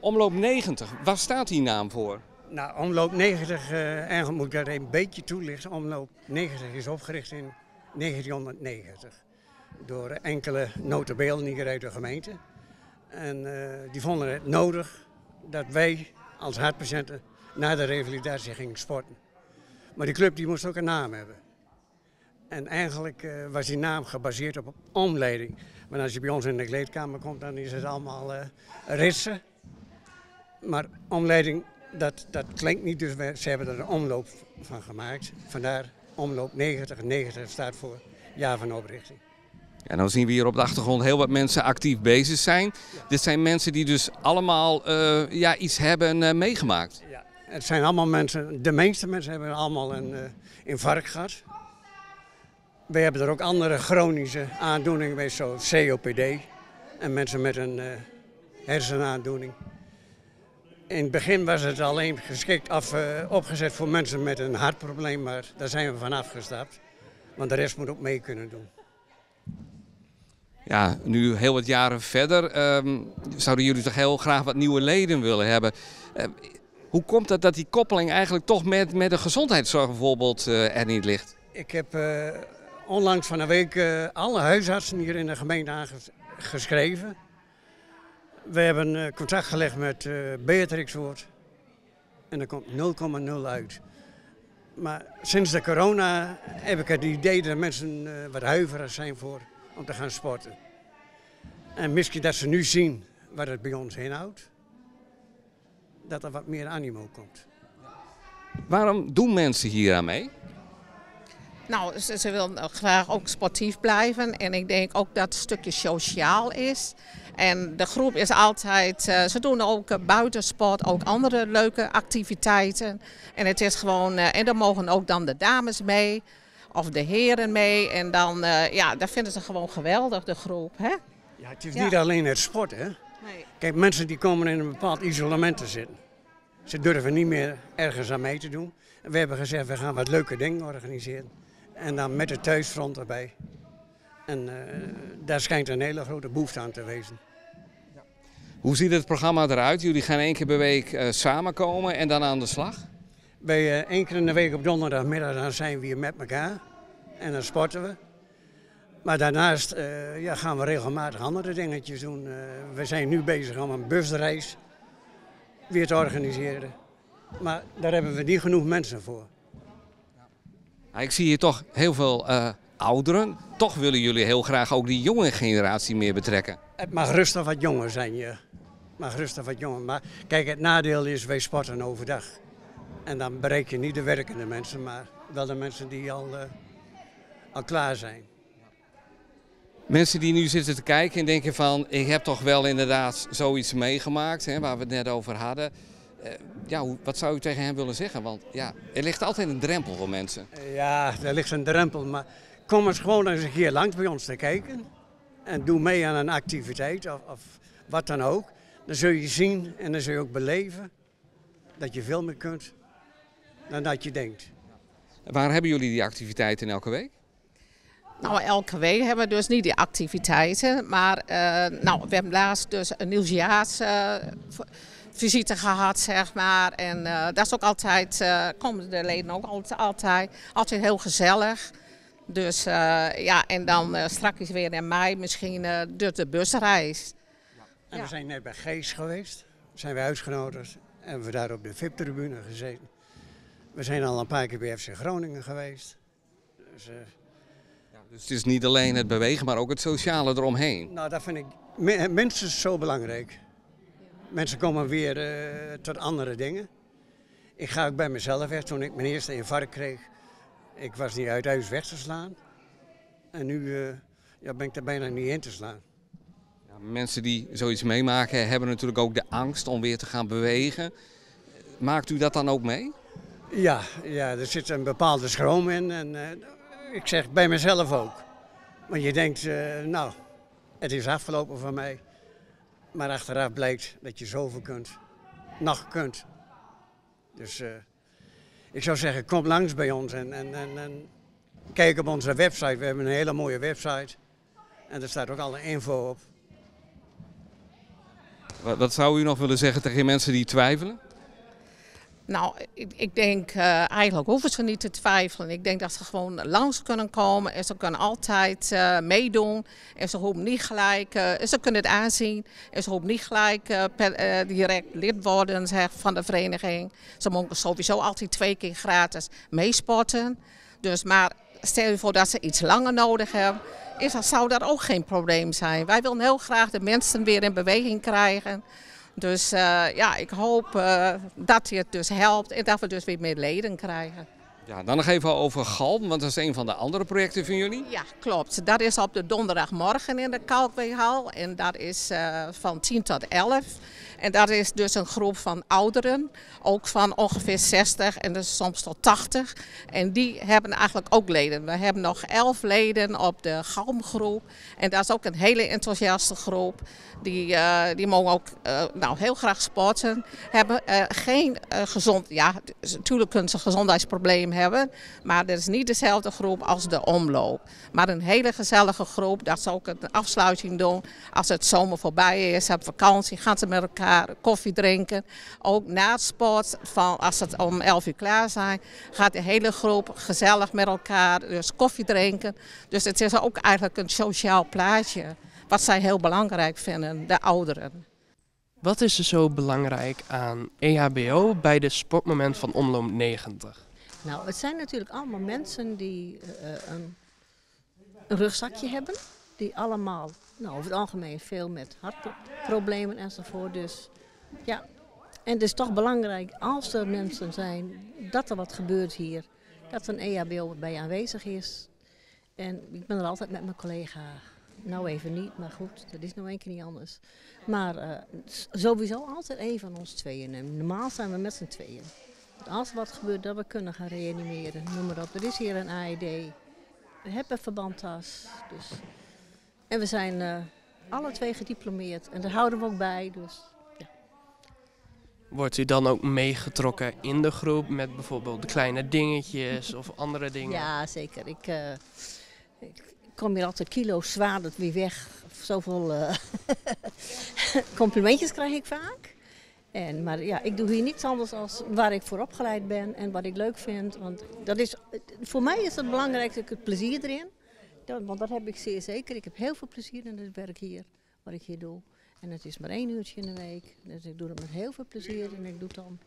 Omloop 90, waar staat die naam voor? Nou, omloop 90, uh, eigenlijk moet ik daar een beetje toelichten. Omloop 90 is opgericht in 1990 door enkele notabelen hier uit de gemeente. En uh, die vonden het nodig dat wij als hartpatiënten na de revalidatie gingen sporten. Maar die club die moest ook een naam hebben. En eigenlijk uh, was die naam gebaseerd op omleiding. Maar als je bij ons in de kleedkamer komt, dan is het allemaal ritsen. Maar omleiding, dat, dat klinkt niet, dus we, ze hebben er een omloop van gemaakt. Vandaar omloop 90. 90 staat voor jaar van oprichting. Ja, dan zien we hier op de achtergrond heel wat mensen actief bezig zijn. Dit zijn mensen die dus allemaal uh, ja, iets hebben uh, meegemaakt. Ja, het zijn allemaal mensen, de meeste mensen hebben allemaal een uh, infarct gehad. We hebben er ook andere chronische aandoeningen zoals COPD en mensen met een hersenaandoening. In het begin was het alleen geschikt af, opgezet voor mensen met een hartprobleem, maar daar zijn we van afgestapt. Want de rest moet ook mee kunnen doen. Ja, nu heel wat jaren verder um, zouden jullie toch heel graag wat nieuwe leden willen hebben. Uh, hoe komt het dat die koppeling eigenlijk toch met, met de gezondheidszorg bijvoorbeeld uh, er niet ligt? Ik heb onlangs van een week alle huisartsen hier in de gemeente aangeschreven. We hebben contact gelegd met Beatrix Woord en er komt 0,0 uit. Maar sinds de corona heb ik het idee dat mensen wat huiverig zijn voor om te gaan sporten. En misschien dat ze nu zien wat het bij ons inhoudt, dat er wat meer animo komt. Waarom doen mensen hier aan mee? Nou, ze, ze willen graag ook sportief blijven. En ik denk ook dat het een stukje sociaal is. En de groep is altijd, uh, ze doen ook uh, buitensport, ook andere leuke activiteiten. En het is gewoon, uh, en dan mogen ook dan de dames mee of de heren mee. En dan, ja, dat vinden ze gewoon geweldig, de groep. Hè? Ja, het is ja. niet alleen het sport, hè? Nee. Kijk, mensen die komen in een bepaald isolement te zitten. Ze durven niet meer ergens aan mee te doen. En we hebben gezegd, we gaan wat leuke dingen organiseren. En dan met de thuisfront erbij. En uh, daar schijnt een hele grote behoefte aan te wezen. Ja. Hoe ziet het programma eruit? Jullie gaan één keer per week uh, samenkomen en dan aan de slag? Bij uh, één keer in de week op donderdagmiddag dan zijn we hier met elkaar. En dan sporten we. Maar daarnaast uh, ja, gaan we regelmatig andere dingetjes doen. Uh, we zijn nu bezig om een busreis weer te organiseren. Maar daar hebben we niet genoeg mensen voor. Ja, ik zie hier toch heel veel uh, ouderen. Toch willen jullie heel graag ook die jonge generatie meer betrekken. Het mag rustig wat jonger zijn, ja. Het mag rustig wat jonger. Maar kijk, het nadeel is, wij sporten overdag. En dan bereik je niet de werkende mensen, maar wel de mensen die al, al klaar zijn. Mensen die nu zitten te kijken en denken van ik heb toch wel inderdaad zoiets meegemaakt hè, waar we het net over hadden. Uh, ja, wat zou u tegen hen willen zeggen? Want ja, er ligt altijd een drempel voor mensen. Ja, er ligt een drempel, maar kom eens gewoon eens een keer langs bij ons te kijken. En doe mee aan een activiteit of, of wat dan ook. Dan zul je zien en dan zul je ook beleven dat je veel meer kunt dan dat je denkt. Waar hebben jullie die activiteiten elke week? Nou, elke week hebben we dus niet die activiteiten. Maar uh, nou, we hebben laatst dus een nieuwsjaarsvisite uh, gehad, zeg maar. En uh, dat is ook altijd, komen de leden ook altijd, altijd, altijd heel gezellig. Dus ja, en dan straks weer in mei misschien de, de busreis. Ja. En ja. we zijn net bij Gees geweest. Zijn we uitgenodigd. En hebben we daar op de VIP-tribune gezeten. We zijn al een paar keer bij FC Groningen geweest. Dus, dus het is niet alleen het bewegen, maar ook het sociale eromheen. Nou, dat vind ik minstens zo belangrijk. Mensen komen weer uh, tot andere dingen. Ik ga ook bij mezelf weg. Toen ik mijn eerste infarct kreeg, ik was niet uit huis weg te slaan. En nu uh, ja, ben ik er bijna niet in te slaan. Ja, mensen die zoiets meemaken hebben natuurlijk ook de angst om weer te gaan bewegen. Maakt u dat dan ook mee? Ja, ja er zit een bepaalde schroom in. En, uh, ik zeg bij mezelf ook. Want je denkt, uh, nou, het is afgelopen van mij. Maar achteraf blijkt dat je zoveel kunt. Nog kunt. Dus uh, ik zou zeggen, kom langs bij ons en, en, en, en, kijk op onze website. We hebben een hele mooie website. En er staat ook alle info op. Wat, wat zou u nog willen zeggen tegen mensen die twijfelen? Nou, ik, ik denk uh, eigenlijk hoeven ze niet te twijfelen. Ik denk dat ze gewoon langs kunnen komen en ze kunnen altijd uh, meedoen. En ze hoeven niet gelijk, uh, ze kunnen het aanzien. En ze hoeven niet gelijk direct lid worden van de vereniging. Ze mogen sowieso altijd twee keer gratis meesporten. Dus, maar stel je voor dat ze iets langer nodig hebben, is, dat, zou dat ook geen probleem zijn. Wij willen heel graag de mensen weer in beweging krijgen. Dus uh, ja, ik hoop uh, dat het dus helpt en dat we dus weer meer leden krijgen. Ja, dan nog even over Galm, want dat is een van de andere projecten van jullie. Ja, klopt. Dat is op de donderdagmorgen in de Kalkweehal en dat is uh, van 10 tot 11. En dat is dus een groep van ouderen, ook van ongeveer 60 en dus soms tot 80. En die hebben eigenlijk ook leden. We hebben nog 11 leden op de Galmgroep. En dat is ook een hele enthousiaste groep. Die, uh, die mogen ook uh, nou, heel graag sporten. Hebben uh, geen gezond, ja, natuurlijk kunnen ze gezondheidsproblemen hebben. Maar dat is niet dezelfde groep als de omloop. Maar een hele gezellige groep. Dat ze ook een afsluiting doen als het zomer voorbij is. Op vakantie gaan ze met elkaar koffie drinken. Ook na sport, van als het om 11 uur klaar zijn, gaat de hele groep gezellig met elkaar dus koffie drinken. Dus het is ook eigenlijk een sociaal plaatje. Wat zij heel belangrijk vinden, de ouderen. Wat is er zo belangrijk aan EHBO bij de sportmoment van Omloop 90? Nou, het zijn natuurlijk allemaal mensen die uh, een, een, rugzakje hebben. Die allemaal, nou, over het algemeen veel met hartproblemen enzovoort. Dus ja, en het is toch belangrijk als er mensen zijn dat er wat gebeurt hier. Dat een EHBO bij aanwezig is. En ik ben er altijd met mijn collega nou even niet, maar goed, dat is nou een keer niet anders. Maar uh, sowieso altijd één van ons tweeën. Normaal zijn we met z'n tweeën. Als er wat gebeurt, dat we kunnen gaan reanimeren, noem maar op. Er is hier een AED. We hebben verbandtas. Dus. En we zijn uh, alle twee gediplomeerd. En daar houden we ook bij. Dus, ja. Wordt u dan ook meegetrokken in de groep met bijvoorbeeld de kleine dingetjes of andere dingen? Ja, zeker. Ik, uh, ik kom hier altijd kilo's zwaarder weer weg. Zoveel uh, complimentjes krijg ik vaak. En, maar ja, ik doe hier niets anders als waar ik voor opgeleid ben en wat ik leuk vind. Want dat is, voor mij is het belangrijkste het plezier erin. Want dat heb ik zeer zeker. Ik heb heel veel plezier in het werk hier, wat ik hier doe. En het is maar één uurtje in de week. Dus ik doe het met heel veel plezier en ik doe het dan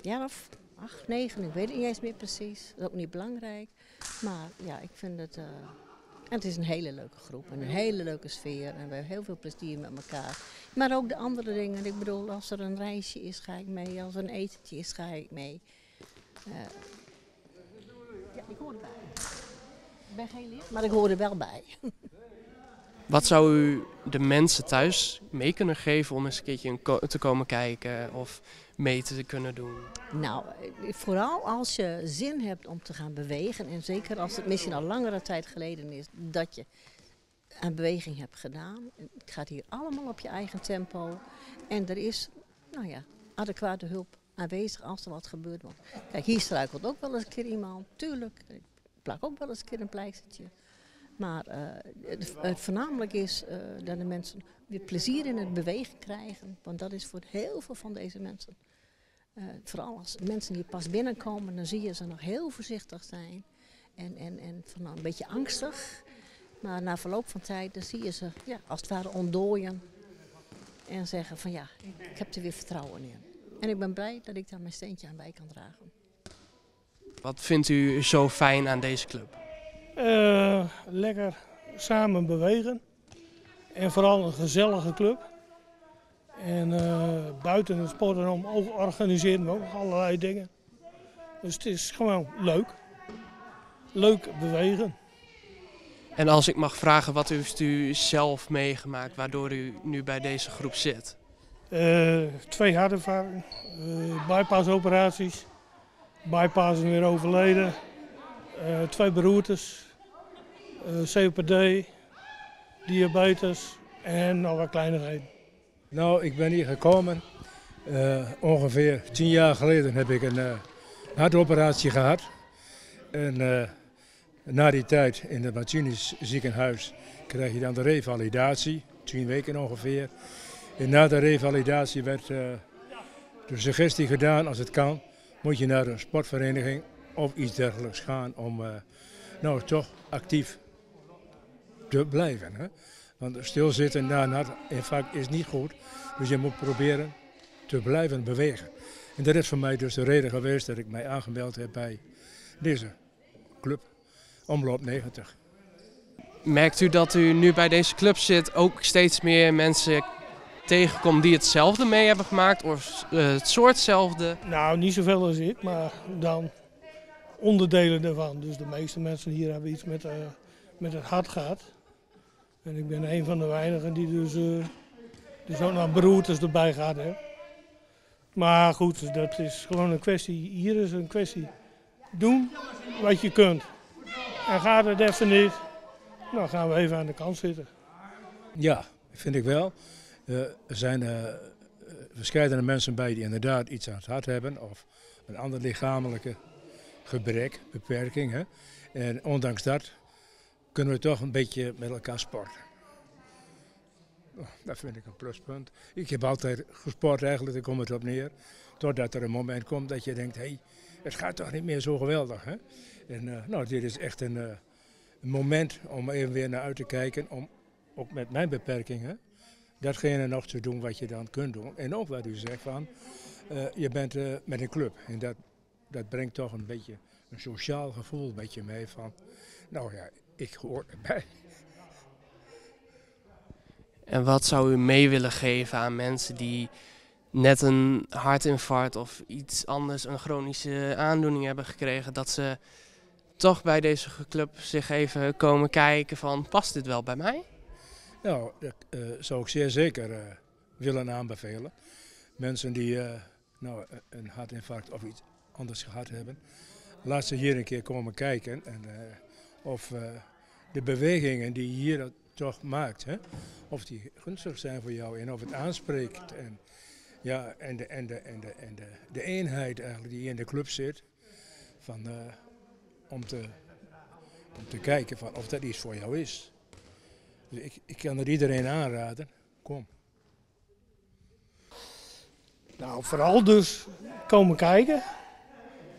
ja, of acht, negen, ik weet het niet eens meer precies. Dat is ook niet belangrijk. Maar ja, ik vind het... Uh, en het is een hele leuke groep en een hele leuke sfeer. En we hebben heel veel plezier met elkaar. Maar ook de andere dingen. Ik bedoel, als er een reisje is, ga ik mee. Als er een etentje is, ga ik mee. Uh, ja, ik hoor erbij. Ik ben geen lid, maar ik hoor er wel bij. Wat zou u de mensen thuis mee kunnen geven om eens een keertje te komen kijken of mee te kunnen doen? Nou, vooral als je zin hebt om te gaan bewegen en zeker als het misschien al langere tijd geleden is dat je aan beweging hebt gedaan. Het gaat hier allemaal op je eigen tempo en er is, nou ja, adequate hulp aanwezig als er wat gebeurt. Want kijk, hier struikelt ook wel eens een keer iemand, tuurlijk. Plak ook wel eens een keer een pleistertje. Maar uh, het, voornamelijk is uh, dat de mensen weer plezier in het bewegen krijgen. Want dat is voor heel veel van deze mensen. Uh, vooral als mensen die pas binnenkomen, dan zie je ze nog heel voorzichtig zijn. En, en, en een beetje angstig. Maar na verloop van tijd, dan zie je ze ja, als het ware ontdooien. En zeggen van ja, ik heb er weer vertrouwen in. En ik ben blij dat ik daar mijn steentje aan bij kan dragen. Wat vindt u zo fijn aan deze club? Uh, lekker samen bewegen. En vooral een gezellige club. En uh, buiten het sporten om organiseren we ook allerlei dingen. Dus het is gewoon leuk. Leuk bewegen. En als ik mag vragen, wat heeft u zelf meegemaakt waardoor u nu bij deze groep zit? Uh, twee hartervaringen, uh, bypassoperaties, bypassen weer overleden, uh, twee beroertes, COPD, diabetes en nog wat kleinigheden. Nou, ik ben hier gekomen. ongeveer tien jaar geleden heb ik een hartoperatie gehad. En na die tijd in het Martinis ziekenhuis krijg je dan de revalidatie, tien weken ongeveer. En na de revalidatie werd uh, de suggestie gedaan, als het kan, moet je naar een sportvereniging of iets dergelijks gaan om uh, nou toch actief te blijven. Hè? Want stilzitten na een hartinfarct is niet goed, dus je moet proberen te blijven bewegen. En dat is voor mij dus de reden geweest dat ik mij aangemeld heb bij deze club, Omloop 90. Merkt u dat u nu bij deze club zit ook steeds meer mensen tegenkomt die hetzelfde mee hebben gemaakt of uh, het soortzelfde? Nou, niet zoveel als ik, maar dan onderdelen ervan. Dus de meeste mensen hier hebben iets met, uh, met het hart gehad. En ik ben een van de weinigen die dus, uh, dus ook nog beroertes erbij gehad heeft. Maar goed, dat is gewoon een kwestie. Hier is een kwestie. Doen wat je kunt. En gaat het even niet, dan gaan we even aan de kant zitten. Ja, vind ik wel. Uh, er zijn uh, verschillende mensen bij die inderdaad iets aan het hart hebben. Of een ander lichamelijke gebrek, beperking. Hè. En ondanks dat kunnen we toch een beetje met elkaar sporten. Oh, dat vind ik een pluspunt. Ik heb altijd gesport eigenlijk, daar komt het op neer. Totdat er een moment komt dat je denkt, hé, hey, het gaat toch niet meer zo geweldig. Hè? En nou, dit is echt een, een, moment om even weer naar uit te kijken. Om ook met mijn beperkingen datgene nog te doen wat je dan kunt doen. En ook wat u zegt van, uh, je bent met een club. En dat, dat brengt toch een beetje een sociaal gevoel met je mee van, nou ja, ik hoor erbij. En wat zou u mee willen geven aan mensen die net een hartinfarct of iets anders, een chronische aandoening hebben gekregen, dat ze toch bij deze club zich even komen kijken van past dit wel bij mij? Nou, dat uh, zou ik zeer zeker uh, willen aanbevelen. Mensen die uh, nou, een hartinfarct of iets anders gehad hebben, laat ze hier een keer komen kijken. En, of de bewegingen die je hier toch maakt, hè, of die gunstig zijn voor jou en of het aanspreekt. En, ja, en, de, en, de, en, de, en de, eenheid eigenlijk die in de club zit, van, om, te, om te kijken van of dat iets voor jou is. Dus ik, ik kan er iedereen aanraden, kom. Nou, vooral dus komen kijken.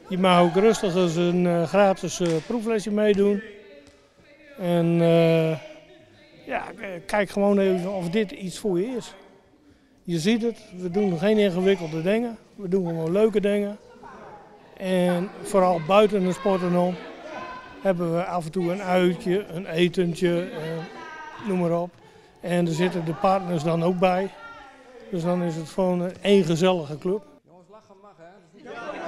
Je mag ook rustig eens een uh, gratis uh, proeflesje meedoen. En uh, ja, kijk gewoon even of dit iets voor je is. Je ziet het, we doen geen ingewikkelde dingen. We doen gewoon leuke dingen. En vooral buiten de sporten om hebben we af en toe een uitje, een etentje, eh, noem maar op. En er zitten de partners dan ook bij. Dus dan is het gewoon een gezellige club. Jongens, lachen mag hè?